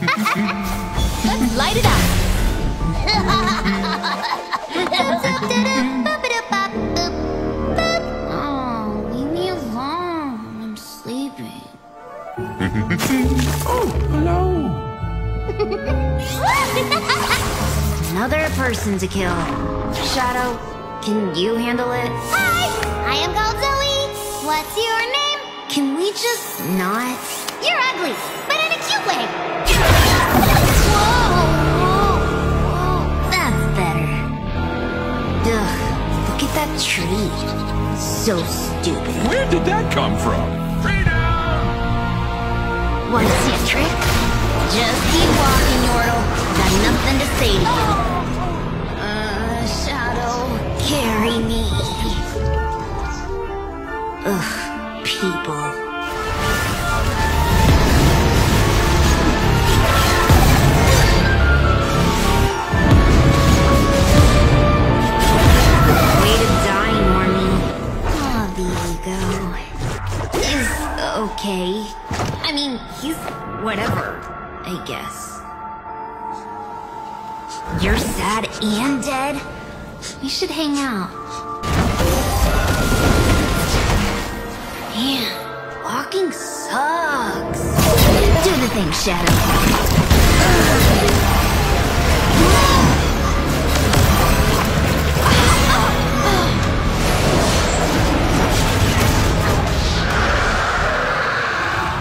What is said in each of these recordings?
Let's light it up. oh, leave me alone. I'm sleeping. oh, hello. Another person to kill. Shadow, can you handle it? Hi, I am called Zoe. What's your name? Can we just not? You're ugly, but tree. So stupid. Where did that come from? Freedom! Want to see a trick? Just keep walking, Yordle. Got nothing to say to you. Uh, Shadow, carry me. Ugh, people. Okay. I mean, he's whatever, I guess. You're sad and dead? We should hang out. Man, walking sucks. Do the thing, Shadow.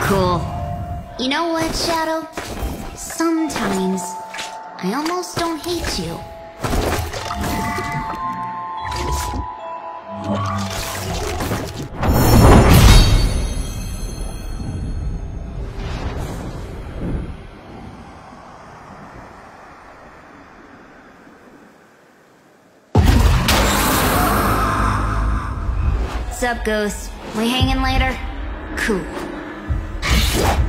Cool. You know what, Shadow? Sometimes I almost don't hate you. Sup, Ghost? We hanging later? Cool. Yeah.